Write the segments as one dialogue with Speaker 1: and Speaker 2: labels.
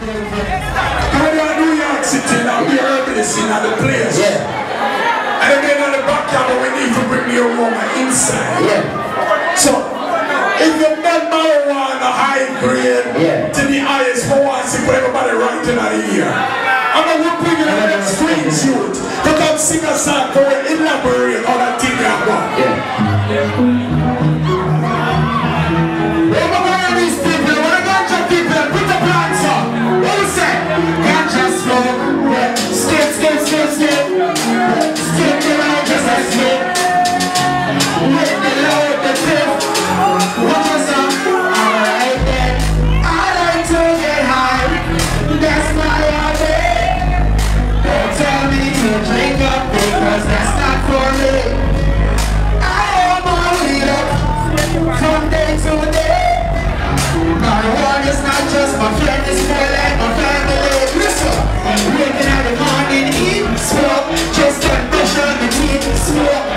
Speaker 1: Come on, New York City now, we are everything at the place.
Speaker 2: Yeah.
Speaker 1: And again on the backyard, but we need to bring your woman inside.
Speaker 2: Yeah.
Speaker 1: So, if you met marijuana high grade
Speaker 2: yeah.
Speaker 1: to the highest for once, you put everybody right in our ear. I'm not bringing the next street youth, but I'm singing a song for elaborate
Speaker 2: my family's more like my family Listen, waking up the morning in smoke Just a measure between smoke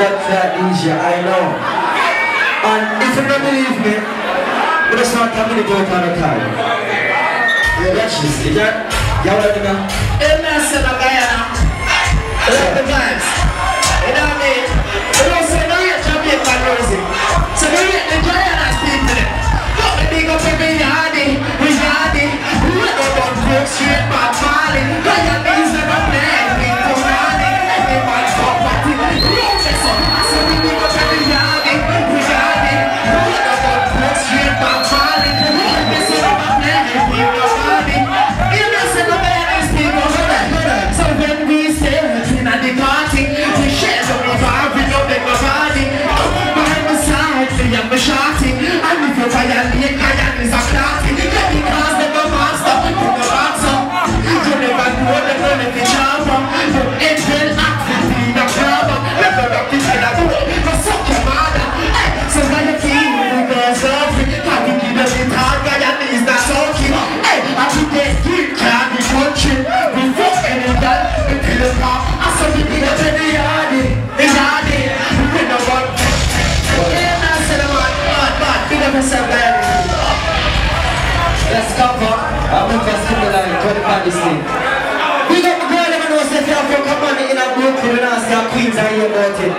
Speaker 2: that easier, I know. And if you don't believe me, we'll start to do it another time. Yeah, that's just it. Y'all ready me know. Hey, man, I'm Guyana. Let the vibes. You know what I mean? things are united.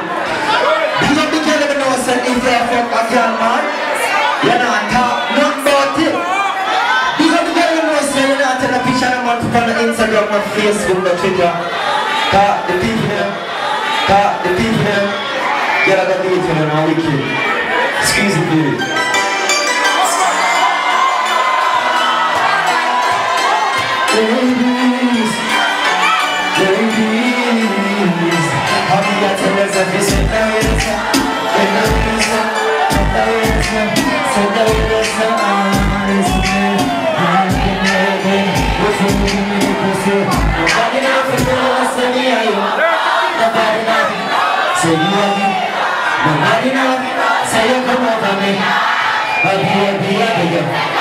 Speaker 2: Big up the girl even know say if they fuck a girl man, you not talk nothing about it. Big up the girl even know say you not take a picture of man on Instagram and Facebook or Twitter. Cause the people them, cause the people them, girl gonna do it to them and wicked. Squeeze it baby. Amen.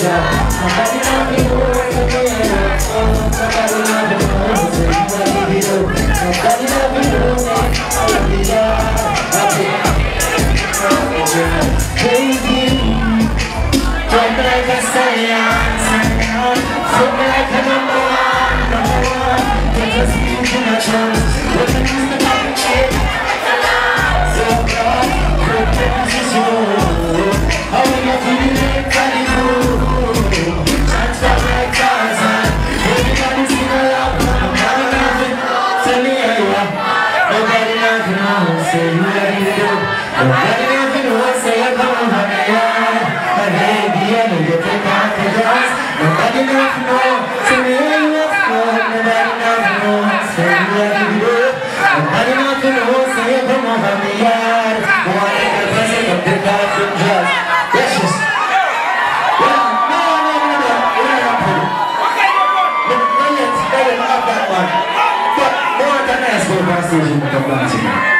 Speaker 2: Baby, don't make us say I'm sorry. So make a. Brasil, gente, tá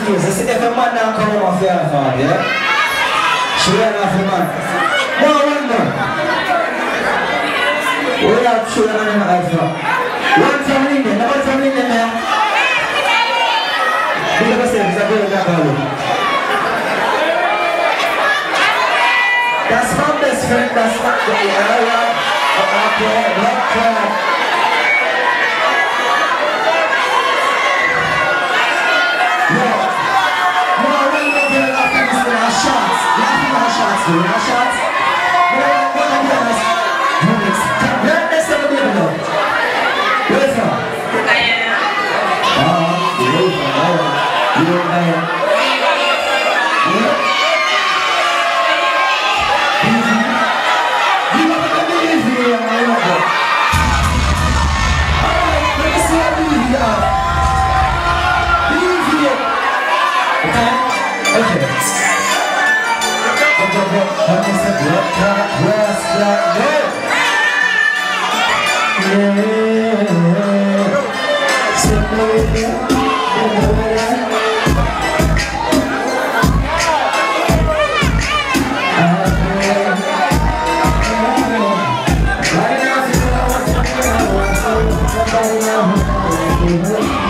Speaker 2: Let me see face. I see if a man now come off your father, yeah? She ran off the man. One more. We have children in Alpha. One family in there. One family in there. Look at yourself. It's a good example. That's my best friend. That's my yeah, Okay, blood clot. No. From? Ah, you know from Alright. You know Go. Let me see. Blood clot, glass clot. Yeah. The life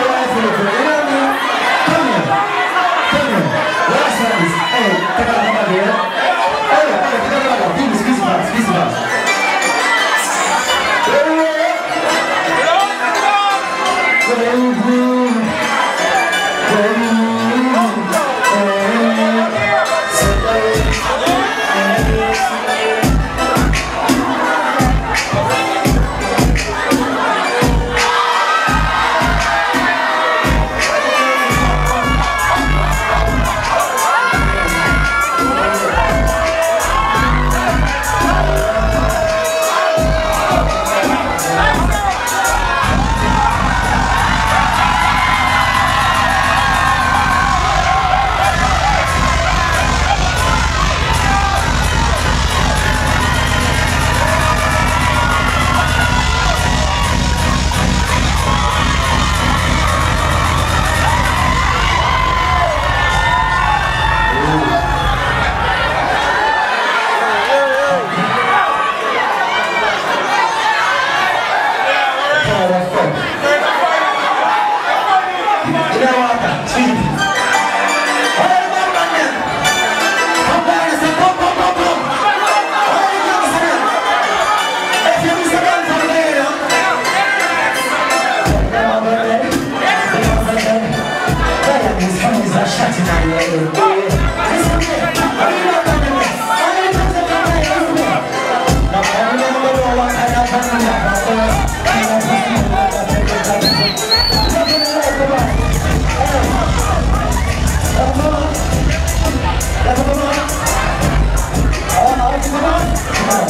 Speaker 2: Come on.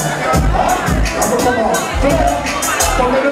Speaker 2: Come on. Come on, let